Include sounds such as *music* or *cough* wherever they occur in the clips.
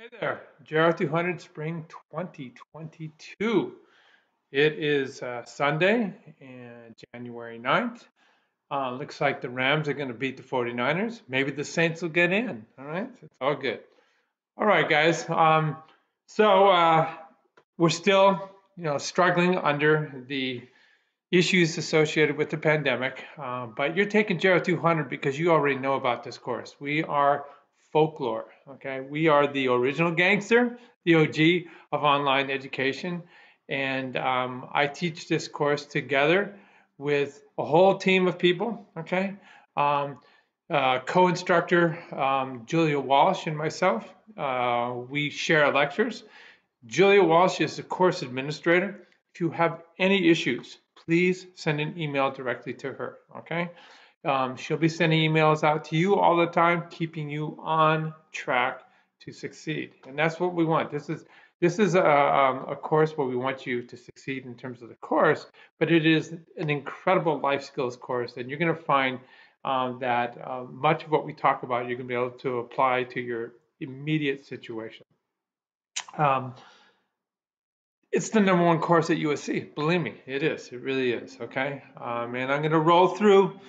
Hey there, GERO200 Spring 2022. It is uh, Sunday and January 9th. Uh, looks like the Rams are going to beat the 49ers. Maybe the Saints will get in. All right, it's all good. All right, guys. Um, so uh, we're still, you know, struggling under the issues associated with the pandemic, uh, but you're taking GERO200 because you already know about this course. We are folklore. Okay, we are the original gangster, the OG of online education, and um, I teach this course together with a whole team of people. Okay, um, uh, co-instructor um, Julia Walsh and myself. Uh, we share lectures. Julia Walsh is the course administrator. If you have any issues, please send an email directly to her. Okay. Um, she'll be sending emails out to you all the time, keeping you on track to succeed. And that's what we want. This is this is a, um, a course where we want you to succeed in terms of the course, but it is an incredible life skills course, and you're going to find um, that uh, much of what we talk about you're going to be able to apply to your immediate situation. Um, it's the number one course at USC. Believe me, it is. It really is. Okay, um, and I'm going to roll through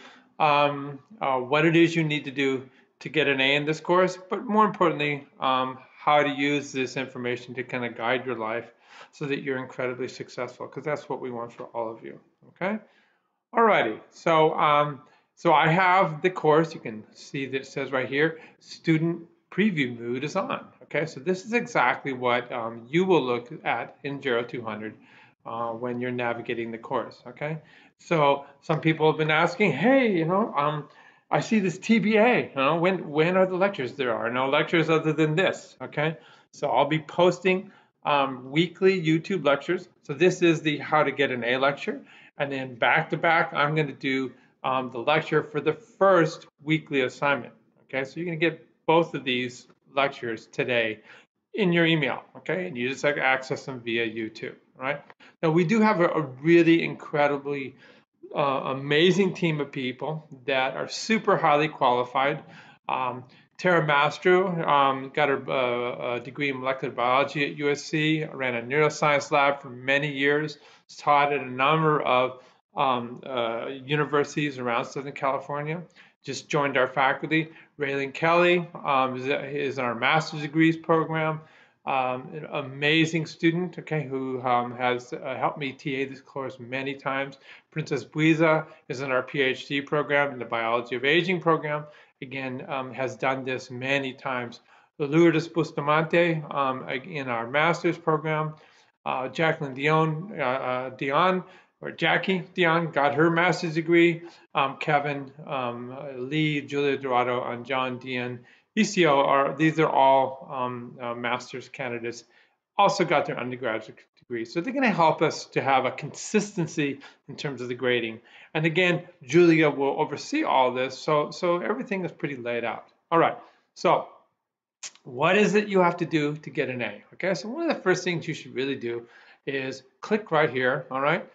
um, uh, what it is you need to do to get an A in this course, but more importantly, um, how to use this information to kind of guide your life so that you're incredibly successful, because that's what we want for all of you. Okay. Alrighty. So, um, so I have the course. You can see that it says right here, student preview mode is on. Okay. So this is exactly what um, you will look at in GERO 200 uh, when you're navigating the course. Okay. So some people have been asking, hey, you know, um, I see this TBA. You know, when when are the lectures? There are no lectures other than this. Okay, so I'll be posting um, weekly YouTube lectures. So this is the how to get an A lecture, and then back to back, I'm going to do um, the lecture for the first weekly assignment. Okay, so you're going to get both of these lectures today in your email. Okay, and you just like access them via YouTube. Right now, we do have a, a really incredibly uh, amazing team of people that are super highly qualified. Um, Tara Mastro um, got her uh, degree in molecular biology at USC, ran a neuroscience lab for many years, taught at a number of um, uh, universities around Southern California. Just joined our faculty. Raylan Kelly um, is, is in our master's degrees program um, an amazing student, okay, who um, has uh, helped me TA this course many times. Princess Buiza is in our PhD program in the Biology of Aging program. Again, um, has done this many times. Lourdes Bustamante um, in our master's program. Uh, Jacqueline Dion, uh, uh, Dion, or Jackie Dion got her master's degree. Um, Kevin um, Lee, Julia Dorado, and John Dion ECO are these are all um, uh, master's candidates also got their undergraduate degree. So they're going to help us to have a consistency in terms of the grading. And again, Julia will oversee all this. So, so everything is pretty laid out. All right. So what is it you have to do to get an A? Okay. So one of the first things you should really do is click right here. All right.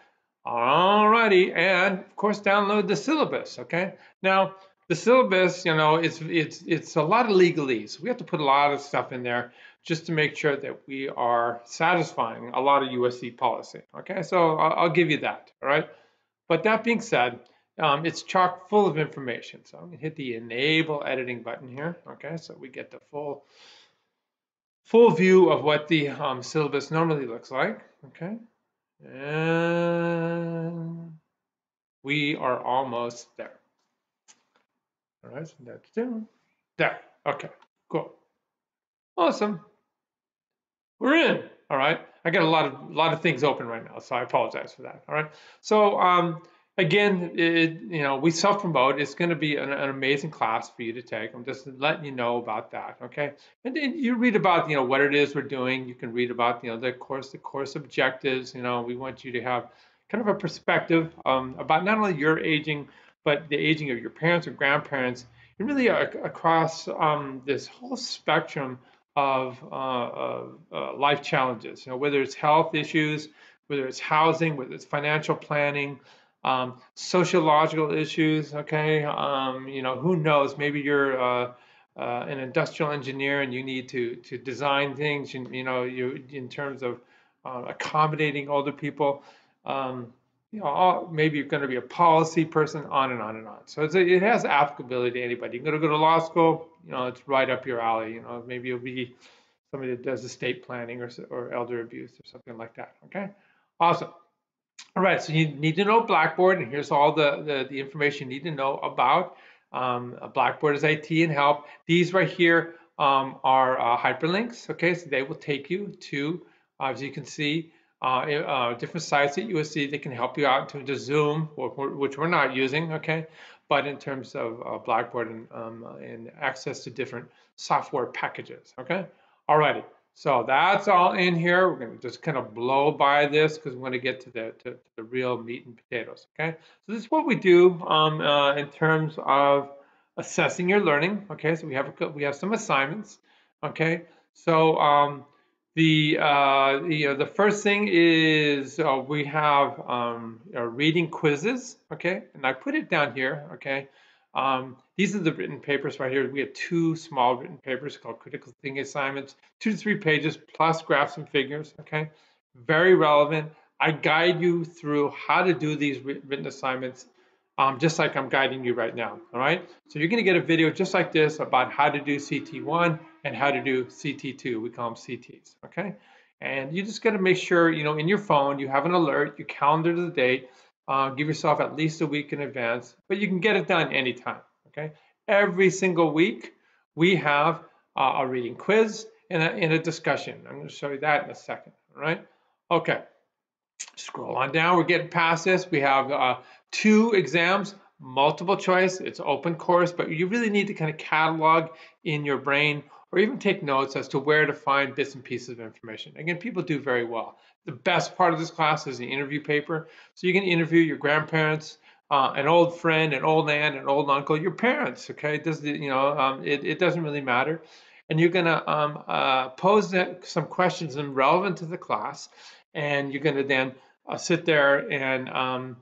All righty. And of course, download the syllabus. Okay. Now, the syllabus, you know, it's it's it's a lot of legalese. We have to put a lot of stuff in there just to make sure that we are satisfying a lot of USC policy. Okay, so I'll, I'll give you that. All right, but that being said, um, it's chock full of information. So I'm gonna hit the enable editing button here. Okay, so we get the full full view of what the um, syllabus normally looks like. Okay, and we are almost there. All right, so that's down. There. Okay, cool. Awesome. We're in. All right. I got a lot of a lot of things open right now, so I apologize for that. All right. So um, again, it, you know, we self promote. It's going to be an, an, amazing class for you to take. I'm just letting you know about that. Okay. And then you read about you know what it is we're doing. You can read about you know the course, the course objectives. You know, we want you to have kind of a perspective um, about not only your aging but the aging of your parents or grandparents, and really across um, this whole spectrum of, uh, of uh, life challenges. You know, whether it's health issues, whether it's housing, whether it's financial planning, um, sociological issues. Okay, um, you know, who knows? Maybe you're uh, uh, an industrial engineer and you need to to design things, you, you know, you in terms of uh, accommodating older people. Um, you know, maybe you're going to be a policy person, on and on and on. So a, it has applicability to anybody. You're going to go to law school, you know, it's right up your alley. You know, maybe you'll be somebody that does estate planning or, or elder abuse or something like that. Okay, awesome. All right, so you need to know Blackboard, and here's all the, the, the information you need to know about. Um, Blackboard is IT and help. These right here um, are uh, hyperlinks, okay? So they will take you to, uh, as you can see, uh, uh different sites at USC that can help you out in terms of Zoom, which we're not using, okay? But in terms of uh, Blackboard and, um, and access to different software packages, okay? Alrighty, so that's all in here. We're going to just kind of blow by this because we're going to get to the, to, to, the real meat and potatoes, okay? So this is what we do um, uh, in terms of assessing your learning, okay? So we have, a, we have some assignments, okay? So um, the, uh, the, uh, the first thing is uh, we have um, reading quizzes, okay? And I put it down here, okay? Um, these are the written papers right here. We have two small written papers called critical thinking assignments, two to three pages plus graphs and figures, okay? Very relevant. I guide you through how to do these written assignments um, just like I'm guiding you right now, all right? So you're gonna get a video just like this about how to do CT1 and how to do CT2. We call them CTs, okay? And you just gotta make sure, you know, in your phone, you have an alert, you calendar the date, uh, give yourself at least a week in advance, but you can get it done anytime, okay? Every single week, we have uh, a reading quiz and a, and a discussion. I'm gonna show you that in a second, all right? Okay, scroll on down, we're getting past this. We have uh, two exams, multiple choice, it's open course, but you really need to kind of catalog in your brain or even take notes as to where to find bits and pieces of information. Again, people do very well. The best part of this class is the interview paper. So you can interview your grandparents, uh, an old friend, an old aunt, an old uncle, your parents. Okay, does you know um, it, it doesn't really matter, and you're gonna um, uh, pose some questions relevant to the class, and you're gonna then uh, sit there and um,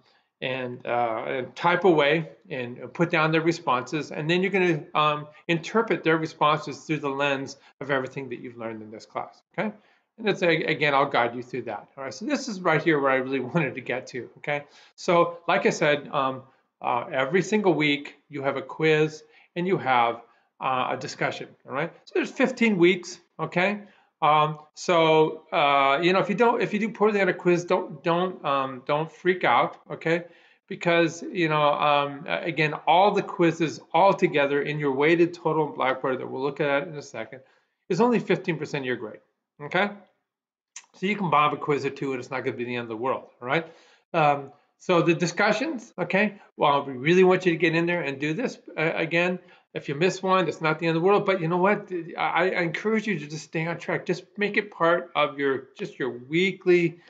and, uh, type away and put down their responses, and then you're going to um, interpret their responses through the lens of everything that you've learned in this class. Okay. And it's again, I'll guide you through that. All right, so this is right here where I really *laughs* wanted to get to. Okay, so like I said, um, uh, every single week you have a quiz and you have uh, a discussion. All right, so there's 15 weeks. Okay, um, so uh, you know if you don't if you do poorly on a quiz, don't don't um, don't freak out. Okay, because you know um, again all the quizzes all together in your weighted total Blackboard that we'll look at in a second is only 15% of your grade. Okay, so you can bomb a quiz or two, and it's not going to be the end of the world. All right. Um, so the discussions, okay. Well, we really want you to get in there and do this uh, again. If you miss one, it's not the end of the world. But you know what? I, I, encourage you to just stay on track. Just make it part of your just your weekly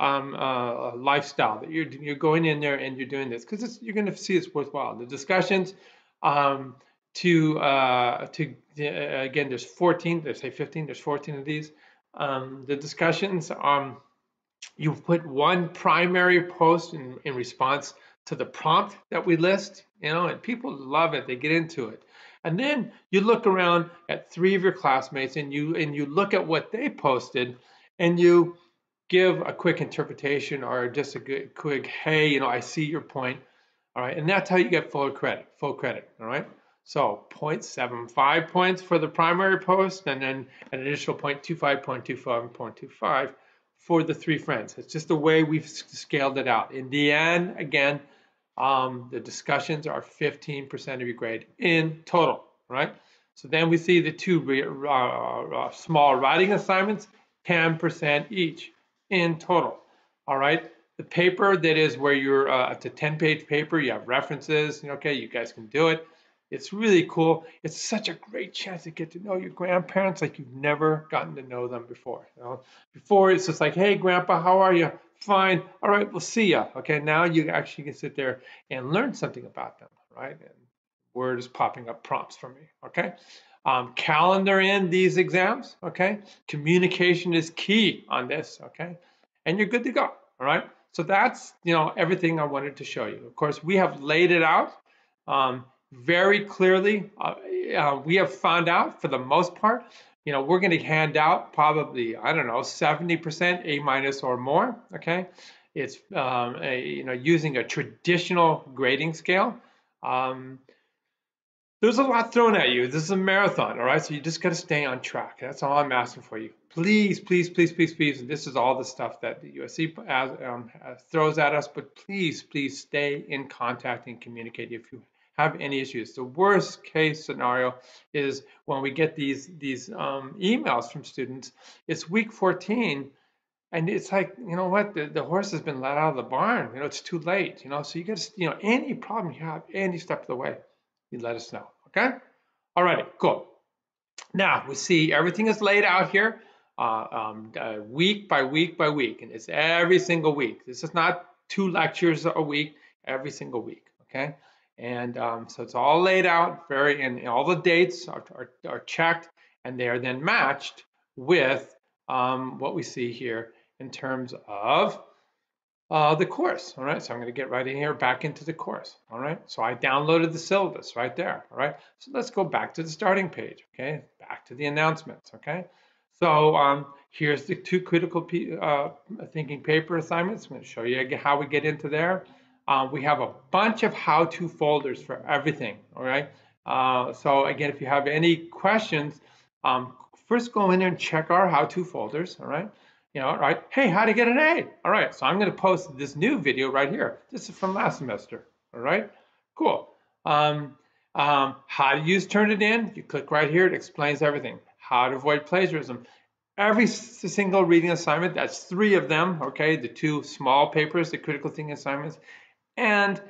um, uh, lifestyle that you're you're going in there and you're doing this because you're going to see it's worthwhile. The discussions. Um, to uh, to uh, again, there's 14. There's say 15. There's 14 of these. Um, the discussions. Um, you put one primary post in, in response to the prompt that we list, you know, and people love it. They get into it. And then you look around at three of your classmates and you and you look at what they posted and you give a quick interpretation or just a good, quick, hey, you know, I see your point. All right. And that's how you get full credit, full credit. All right. So 0.75 points for the primary post and then an additional 0.25, 0.25, 0.25 for the three friends. It's just the way we've scaled it out. In the end, again, um, the discussions are 15% of your grade in total, right? So then we see the two uh, uh, small writing assignments, 10% each in total, all right? The paper that is where you're, uh, it's a 10-page paper, you have references, okay, you guys can do it. It's really cool. It's such a great chance to get to know your grandparents like you've never gotten to know them before. You know? Before it's just like, hey, grandpa, how are you? Fine. All right, we'll see ya. Okay, now you actually can sit there and learn something about them, right? And word is popping up prompts for me. Okay. Um, calendar in these exams. Okay. Communication is key on this. Okay. And you're good to go. All right. So that's you know everything I wanted to show you. Of course, we have laid it out. Um, very clearly, uh, uh, we have found out for the most part, you know, we're going to hand out probably, I don't know, 70% A minus or more, okay? It's, um, a, you know, using a traditional grading scale. Um, there's a lot thrown at you. This is a marathon, all right? So you just got to stay on track. That's all I'm asking for you. Please, please, please, please, please. This is all the stuff that the USC um, throws at us, but please, please stay in contact and communicate if you have any issues. The worst case scenario is when we get these these um, emails from students. It's week 14, and it's like you know what the, the horse has been let out of the barn. You know it's too late. You know so you get you know any problem you have any step of the way, you let us know. Okay. All righty. Cool. Now we see everything is laid out here. Uh, um, uh, week by week by week, and it's every single week. This is not two lectures a week, every single week, okay? And um, so it's all laid out very, and all the dates are, are, are checked and they are then matched with um, what we see here in terms of uh, the course. All right, so I'm going to get right in here back into the course. All right, so I downloaded the syllabus right there. All right, so let's go back to the starting page. Okay, back to the announcements. Okay, so um, here's the two critical uh, thinking paper assignments. I'm going to show you how we get into there. Uh, we have a bunch of how-to folders for everything, all right? Uh, so again, if you have any questions, um, first go in there and check our how-to folders, all right? You know, right? Hey, how to get an A? All right, so I'm gonna post this new video right here. This is from last semester, all right? Cool. Um, um, how to use Turnitin, you click right here, it explains everything. How to avoid plagiarism. Every single reading assignment, that's three of them, okay? The two small papers, the critical thinking assignments, and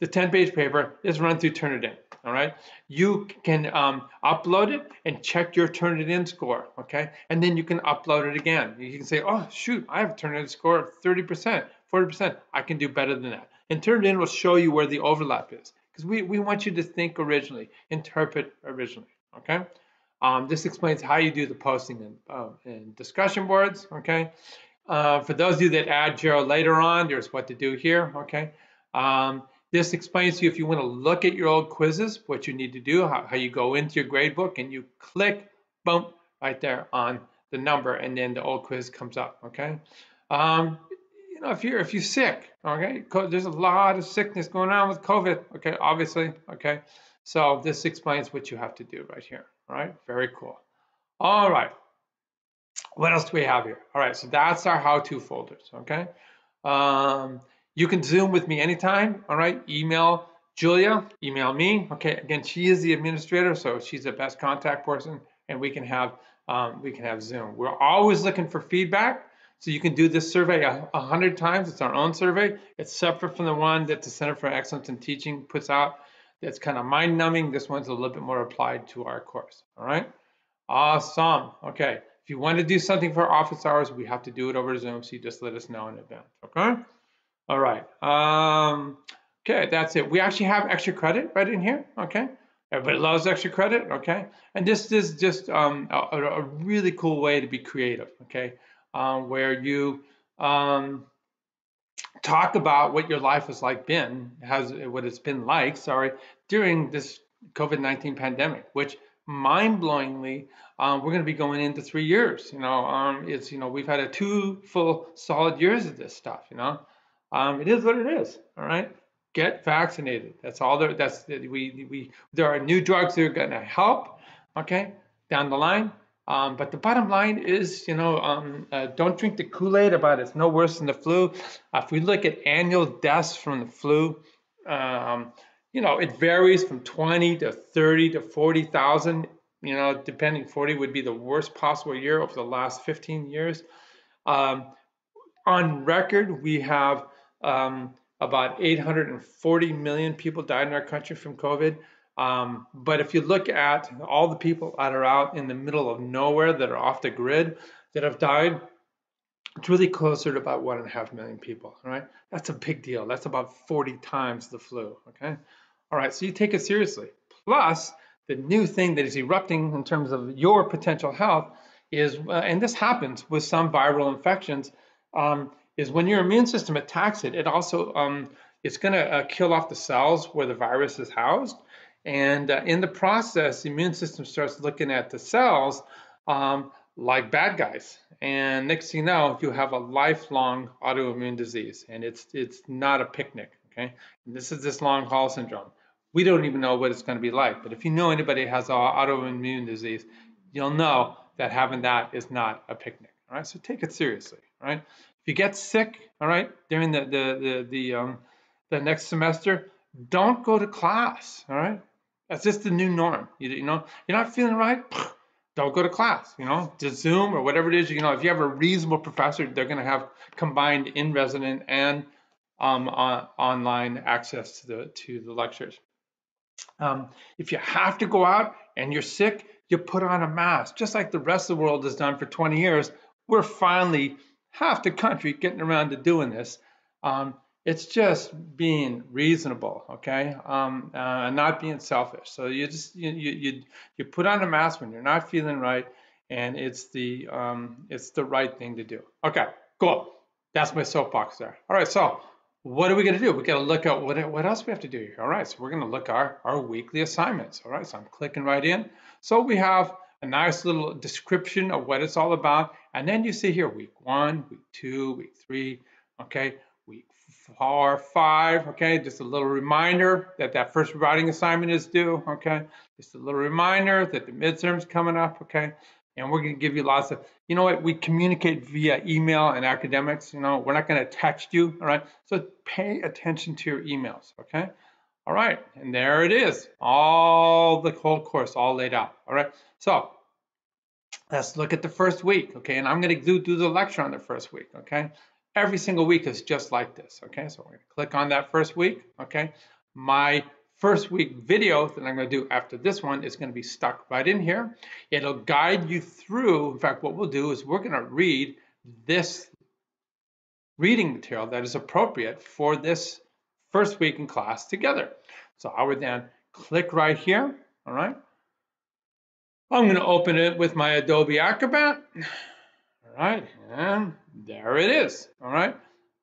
the 10 page paper is run through Turnitin. All right, you can um, upload it and check your Turnitin score. Okay, and then you can upload it again. You can say, oh shoot, I have a Turnitin score of 30%, 40%. I can do better than that. And Turnitin will show you where the overlap is because we, we want you to think originally, interpret originally. Okay, um, this explains how you do the posting in, uh, in discussion boards. Okay, uh, for those of you that add GERO later on, there's what to do here. Okay. Um, this explains to you if you want to look at your old quizzes, what you need to do, how, how you go into your gradebook and you click, boom, right there on the number and then the old quiz comes up, okay? Um, you know, if you're if you're sick, okay, there's a lot of sickness going on with COVID, okay, obviously, okay. So this explains what you have to do right here, all right? Very cool. All right. What else do we have here? All right, so that's our how-to folders, okay? Um, you can Zoom with me anytime, all right? Email Julia, email me. Okay, again, she is the administrator, so she's the best contact person, and we can have um, we can have Zoom. We're always looking for feedback, so you can do this survey a, a hundred times. It's our own survey. It's separate from the one that the Center for Excellence in Teaching puts out. That's kind of mind-numbing. This one's a little bit more applied to our course. All right, awesome. Okay, if you want to do something for office hours, we have to do it over Zoom, so you just let us know in advance. Okay. All right. Um, okay, that's it. We actually have extra credit right in here. Okay. Everybody loves extra credit. Okay. And this is just um, a, a, really cool way to be creative. Okay. Um, where you um, talk about what your life has like been, has what it's been like, sorry, during this COVID-19 pandemic, which mind-blowingly, um, we're going to be going into three years. You know, um, it's you know we've had a two full solid years of this stuff. You know, um, it is what it is. All right. Get vaccinated. That's all there. That's we we. There are new drugs that are going to help. Okay, down the line. Um, but the bottom line is, you know, um, uh, don't drink the Kool-Aid about it's no worse than the flu. Uh, if we look at annual deaths from the flu, um, you know, it varies from 20 to 30 to 40,000. You know, depending, 40 would be the worst possible year over the last 15 years. Um, on record, we have um, about 840 million people died in our country from COVID. Um, but if you look at all the people that are out in the middle of nowhere that are off the grid that have died, it's really closer to about one and a half million people, right? That's a big deal. That's about 40 times the flu, okay? All right, so you take it seriously. Plus, the new thing that is erupting in terms of your potential health is, uh, and this happens with some viral infections, um, is when your immune system attacks it, it also um, it's going to uh, kill off the cells where the virus is housed, And uh, in the process, the immune system starts looking at the cells um, like bad guys. And next thing you know, you have a lifelong autoimmune disease, and it's it's not a picnic. Okay, and this is this long haul syndrome. We don't even know what it's going to be like. But if you know anybody has an autoimmune disease, you'll know that having that is not a picnic. All right, so take it seriously. All right, if you get sick, all right, during the the the the um the next semester, don't go to class. All right, that's just the new norm. You, you know, you're not feeling right. Don't go to class. You know, just Zoom or whatever it is. You know, if you have a reasonable professor, they're going to have combined in resident and um, on, online access to the to the lectures. Um, if you have to go out and you're sick, you put on a mask, just like the rest of the world has done for 20 years. We're finally half the country getting around to doing this. Um, it's just being reasonable, okay, um, uh, not being selfish. So you just you, you you put on a mask when you're not feeling right, and it's the um, it's the right thing to do. Okay, cool. That's my soapbox there. All right, so what are we going to do? We got to look at what what else we have to do here. All right, so we're going to look our our weekly assignments. All right, so I'm clicking right in. So we have a nice little description of what it's all about, and then you see here week one, week two, week three. Okay, week four, five, okay? Just a little reminder that that first writing assignment is due, okay? Just a little reminder that the midterm's coming up, okay? And we're gonna give you lots of, you know what, we communicate via email and academics, you know, we're not gonna text you, all right? So pay attention to your emails, okay? All right, and there it is, all the whole course, all laid out, all right? So let's look at the first week, okay? And I'm gonna do, do the lecture on the first week, okay? every single week is just like this. Okay, so we're going to click on that first week. Okay, my first week video that I'm going to do after this one is going to be stuck right in here. It'll guide you through. In fact, what we'll do is we're going to read this reading material that is appropriate for this first week in class together. So I would then click right here. All right. I'm going to open it with my Adobe Acrobat. All right, and there it is. All right.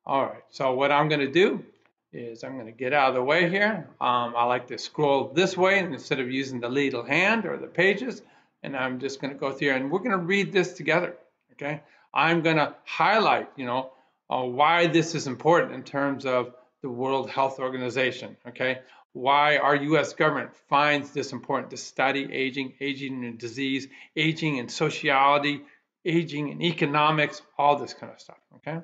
All right. So what I'm going to do is I'm going to get out of the way here. Um, I like to scroll this way instead of using the little hand or the pages. And I'm just going to go through and we're going to read this together. Okay. I'm going to highlight, you know, uh, why this is important in terms of the World Health Organization. Okay. Why our U.S. government finds this important to study aging, aging and disease, aging and sociality, aging and economics, all this kind of stuff, okay?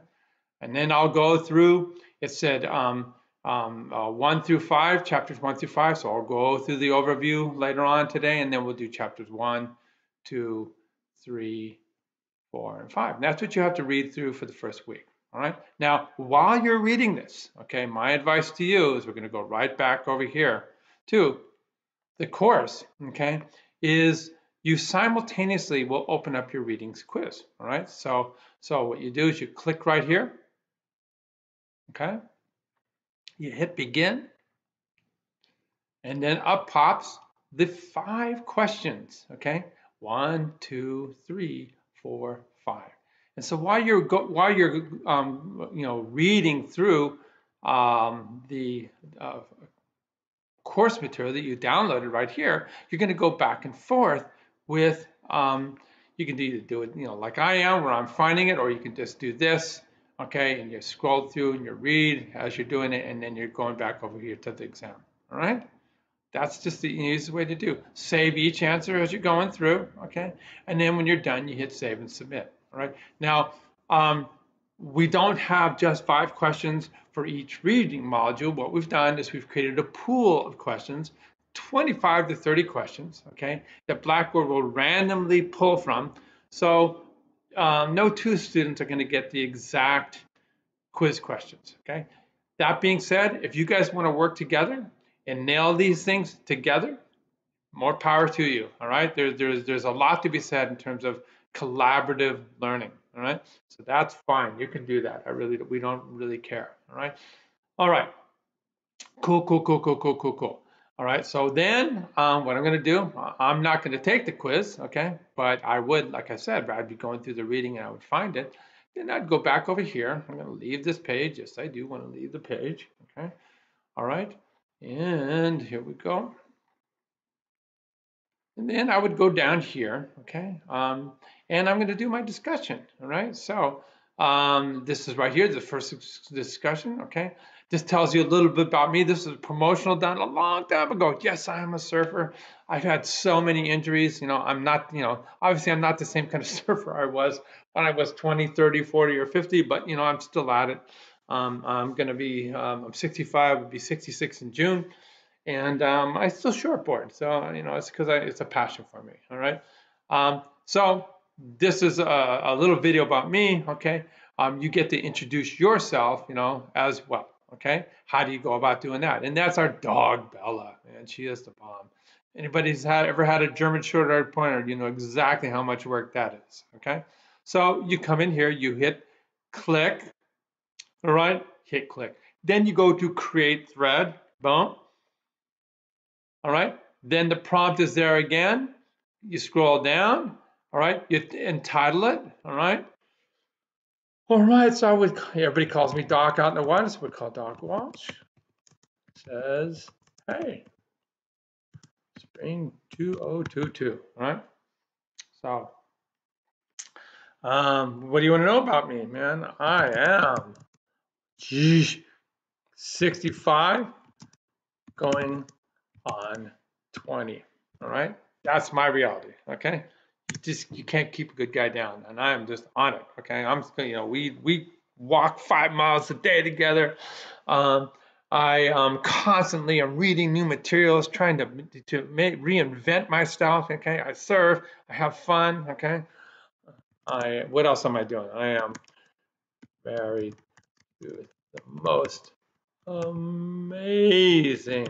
And then I'll go through, it said um, um, uh, one through five, chapters one through five. So I'll go through the overview later on today, and then we'll do chapters one, two, three, four, and five. And that's what you have to read through for the first week. All right. Now, while you're reading this, okay, my advice to you is we're going to go right back over here to the course, okay, is you simultaneously will open up your readings quiz. All right, so so what you do is you click right here. Okay, you hit begin, and then up pops the five questions. Okay, one, two, three, four, five. And so while you're go, while you're um, you know reading through um, the uh, course material that you downloaded right here, you're going to go back and forth with, um, you can either do it, you know, like I am, where I'm finding it, or you can just do this, okay, and you scroll through and you read as you're doing it, and then you're going back over here to the exam, all right? That's just the easiest way to do. Save each answer as you're going through, okay? And then when you're done, you hit save and submit, all right? Now, um, we don't have just five questions for each reading module. What we've done is we've created a pool of questions 25 to 30 questions, okay, that Blackboard will randomly pull from. So um, no two students are going to get the exact quiz questions, okay? That being said, if you guys want to work together and nail these things together, more power to you, all right? There, there's, there's a lot to be said in terms of collaborative learning, all right? So that's fine. You can do that. I really, we don't really care, all right? All right. Cool, cool, cool, cool, cool, cool, cool. All right, so then um, what I'm going to do, I'm not going to take the quiz, okay? But I would, like I said, I'd be going through the reading and I would find it. Then I'd go back over here. I'm going to leave this page. Yes, I do want to leave the page, okay? All right, and here we go. And then I would go down here, okay? Um, and I'm going to do my discussion, all right? So um, this is right here, the first discussion, okay? This tells you a little bit about me. This is promotional done a long time ago. Yes, I am a surfer. I've had so many injuries. You know, I'm not, you know, obviously I'm not the same kind of *laughs* surfer I was when I was 20, 30, 40, or 50, but, you know, I'm still at it. Um, I'm going to be, um, I'm 65, I'll be 66 in June and um, I still shortboard. So you know, it's because it's a passion for me. All right. Um, so this is a, a, little video about me. Okay. Um, you get to introduce yourself, you know, as well. Okay. How do you go about doing that? And that's our dog Bella, and she is the bomb. Anybody's had ever had a German short-haired pointer, you know exactly how much work that is. Okay. So you come in here, you hit click. All right. Hit click. Then you go to create thread. Boom all right? Then the prompt is there again. You scroll down, all right? You entitle it, all right? All right, so I would, everybody calls me Doc out in the water, so we call Doc Walsh. Says, hey, spring 2022, all right? So, um, what do you want to know about me, man? I am, geez, 65, going on 20. All right. That's my reality. Okay. You just you can't keep a good guy down, and I am just on it. Okay. I'm you know we we walk five miles a day together. Um, I um, constantly am reading new materials, trying to to make, reinvent myself. Okay, I serve, I have fun. Okay, I what else am I doing? I am married to the most amazing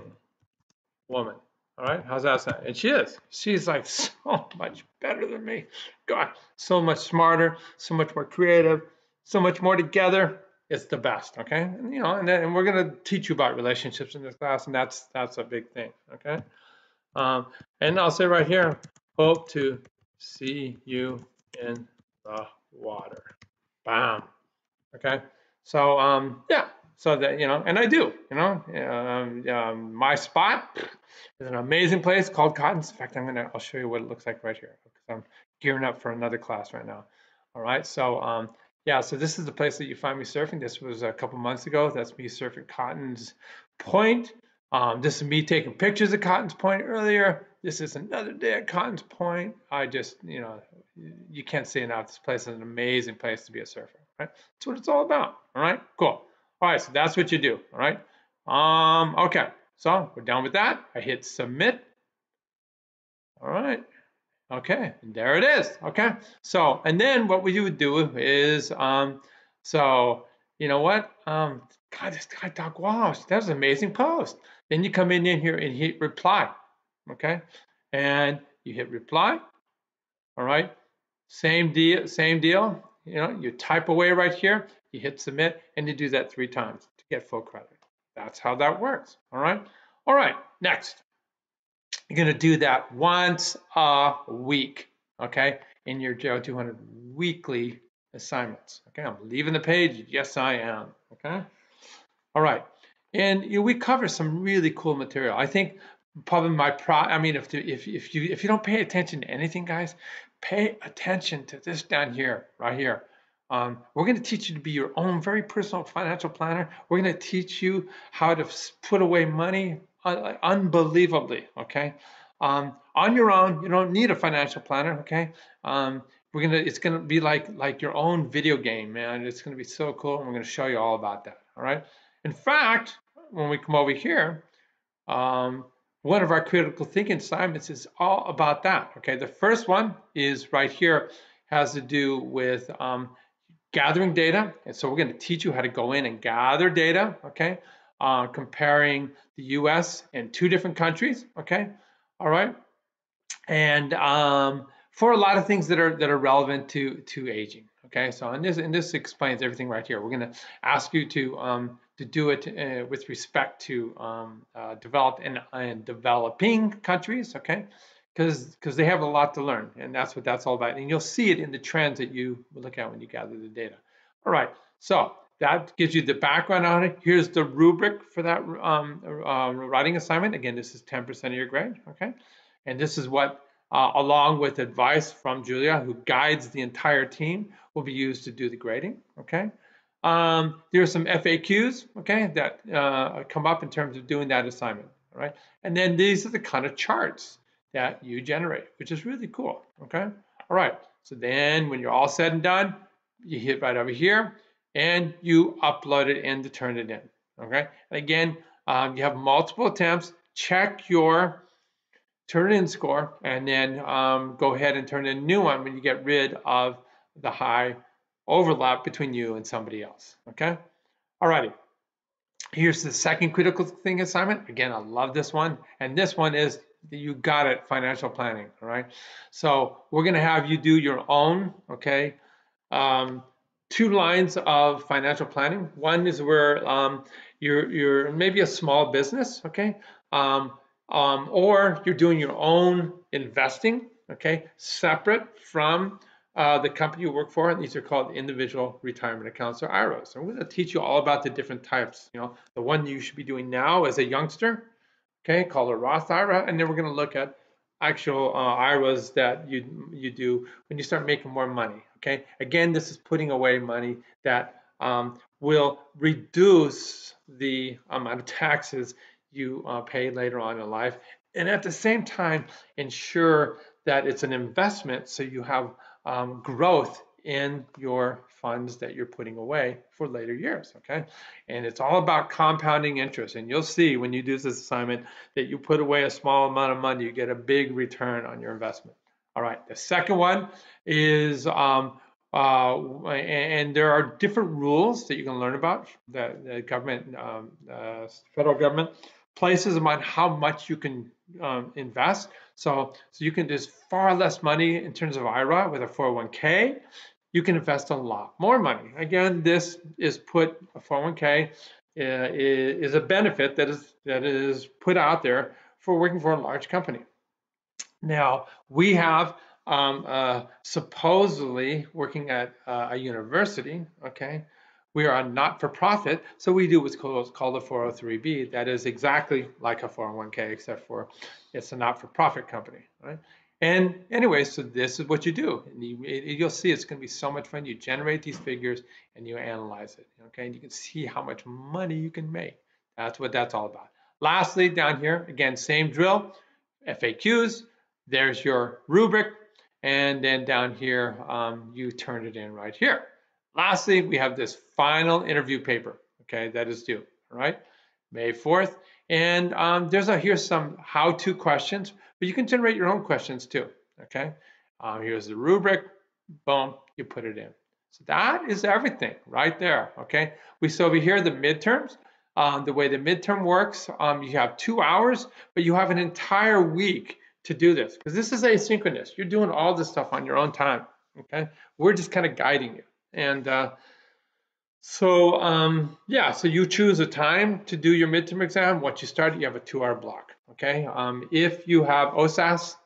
woman. All right, how's that sound? And she is. She's like *laughs* so much better than me. God, so much smarter, so much more creative, so much more together. It's the best. Okay, and you know, and, then, and we're gonna teach you about relationships in this class, and that's that's a big thing. Okay, um, and I'll say right here, hope to see you in the water. Bam. Okay, so um, yeah, so that you know and i do you know um, um, my spot is an amazing place called cottons. In fact i'm gonna i'll show you what it looks like right here because i'm gearing up for another class right now. All right so um, yeah so this is the place that you find me surfing. This was a couple months ago. That's me surfing cottons point. Um, this is me taking pictures of cottons point earlier. This is another day at cottons point. I just you know you can't say enough. This place is an amazing place to be a surfer right? That's what it's all about all right? Cool all right, so that's what you do, all right? Um, okay, so we're done with that. I hit submit. All right, okay, there it is, okay? So, and then what we would do is, um, so, you know what? Um, God, this guy, Doc Walsh, that was an amazing post. Then you come in, in here and hit reply, okay? And you hit reply, all right? Same deal, same deal. You know, you type away right here you hit submit, and you do that three times to get full credit. That's how that works, all right? All right, next. You're gonna do that once a week, okay? In your GERO200 weekly assignments, okay? I'm leaving the page, yes I am, okay? All right, and you know, we cover some really cool material. I think probably my pro, I mean, if, if, if, you, if you don't pay attention to anything, guys, pay attention to this down here, right here. Um, we're going to teach you to be your own very personal financial planner. We're going to teach you how to put away money uh, unbelievably, okay? Um, on your own, you don't need a financial planner, okay? Um, we're gonna, it's gonna be like like your own video game, man. It's gonna be so cool, and we're gonna show you all about that. All right. In fact, when we come over here, um, one of our critical thinking assignments is all about that. Okay. The first one is right here, has to do with um, gathering data. And so we're going to teach you how to go in and gather data, okay? Uh, comparing the US and two different countries, okay? All right. And um, for a lot of things that are that are relevant to to aging, okay? So and this and this explains everything right here. We're going to ask you to um, to do it uh, with respect to um, uh, developed and, and developing countries, okay? because because they have a lot to learn and that's what that's all about and you'll see it in the trends that you look at when you gather the data all right so that gives you the background on it here's the rubric for that um, uh, writing assignment again this is 10% of your grade okay and this is what uh, along with advice from Julia, who guides the entire team, will be used to do the grading. Okay. Um, there are some FAQs, okay, that uh, come up in terms of doing that assignment. All right. And then these are the kind of charts that you generate, which is really cool. Okay. All right. So then when you're all said and done, you hit right over here and you upload it to turn it in. Okay. And again, um, you have multiple attempts. Check your turn in score and then um, go ahead and turn in a new one when you get rid of the high overlap between you and somebody else. Okay. All righty. Here's the second critical thing assignment. Again, I love this one. And this one is you got it, financial planning, all right? So we're gonna have you do your own, okay? Um, two lines of financial planning. One is where um, you're, you're maybe a small business, okay? Um, um, or you're doing your own investing, okay? Separate from uh, the company you work for, and these are called individual retirement accounts or IRAs. I'm going to teach you all about the different types. You know, the one you should be doing now as a youngster, okay, called a Roth IRA, and then we're going to look at actual uh, IRAs that you you do when you start making more money. Okay, again, this is putting away money that um, will reduce the amount of taxes you uh, pay later on in life, and at the same time ensure that it's an investment so you have um, growth in your funds that you're putting away for later years, okay? And it's all about compounding interest. And you'll see when you do this assignment that you put away a small amount of money, you get a big return on your investment. All right, the second one is, um, uh, and, there are different rules that you can learn about that the government, um, uh, federal government places about how much you can um, invest. So, so you can, there's far less money in terms of IRA with a 401k. You can invest a lot more money. Again, this is put, a 401k uh, is a benefit that is, that is put out there for working for a large company. Now, we have um, uh, supposedly working at uh, a university, okay, we are a not-for-profit, so we do what's called, a 403b. That is exactly like a 401k, except for it's a not-for-profit company, right? And anyway, so this is what you do. And you, you'll see it's going to be so much fun. You generate these figures and you analyze it, okay? And you can see how much money you can make. That's what that's all about. Lastly, down here, again, same drill, FAQs. There's your rubric. And then down here, um, you turn it in right here. Lastly, we have this final interview paper, okay, that is due, all right, May 4th. And um, there's a, here's some how-to questions, but you can generate your own questions too, okay? Um, here's the rubric, boom, you put it in. So that is everything right there, okay? We so over here the midterms. Um, the way the midterm works, um, you have two hours, but you have an entire week to do this because this is asynchronous. You're doing all this stuff on your own time, okay? We're just kind of guiding you. And uh, so, um, yeah, so you choose a time to do your midterm exam. Once you start, you have a two-hour block, okay? Um, if you have OSAS,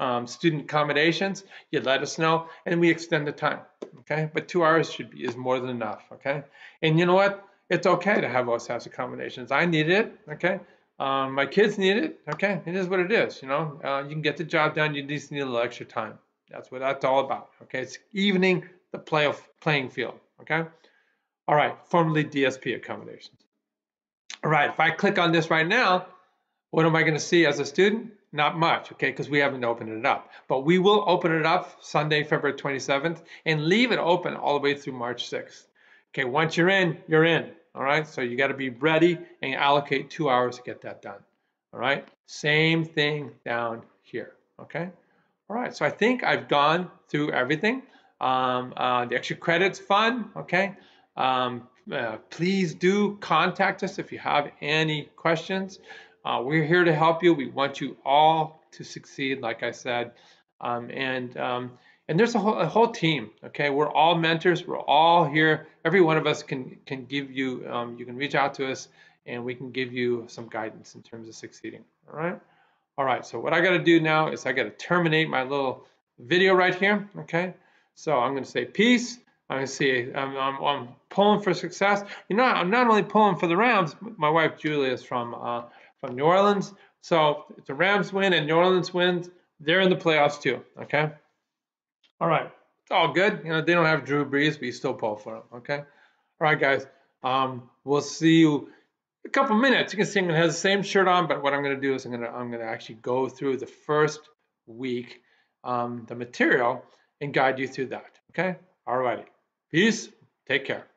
um, student accommodations, you let us know, and we extend the time, okay? But two hours should be is more than enough, okay? And you know what? It's okay to have OSAS accommodations. I need it, okay? Um, my kids need it, okay? It is what it is, you know? Uh, you can get the job done, you just need a little extra time. That's what that's all about, okay? It's evening the play of playing field, okay? All right, formerly DSP accommodations. All right, if I click on this right now, what am I gonna see as a student? Not much, okay, because we haven't opened it up. But we will open it up Sunday, February 27th, and leave it open all the way through March 6th. Okay, once you're in, you're in, all right? So you gotta be ready and allocate two hours to get that done, all right? Same thing down here, okay? All right, so I think I've gone through everything. Um, uh, the extra credits fund, okay? Um, uh, please do contact us if you have any questions. Uh, we're here to help you. We want you all to succeed, like I said. Um, and um, and there's a whole, a whole, team, okay? We're all mentors. We're all here. Every one of us can, can give you, um, you can reach out to us and we can give you some guidance in terms of succeeding, all right? All right, so what I gotta do now is I gotta terminate my little video right here, okay? So I'm going to say peace. I'm going to see, I'm, I'm, I'm, pulling for success. You know, I'm not only pulling for the Rams, my wife Julia is from, uh, from New Orleans. So if the Rams win and New Orleans wins, they're in the playoffs too. Okay. All right. It's all good. You know, they don't have Drew Brees, but you still pull for them. Okay. All right, guys. Um, we'll see you a couple minutes. You can see I'm gonna have the same shirt on, but what I'm gonna do is I'm gonna I'm gonna actually go through the first week, um, the material, and guide you through that. Okay. All righty. Peace. Take care.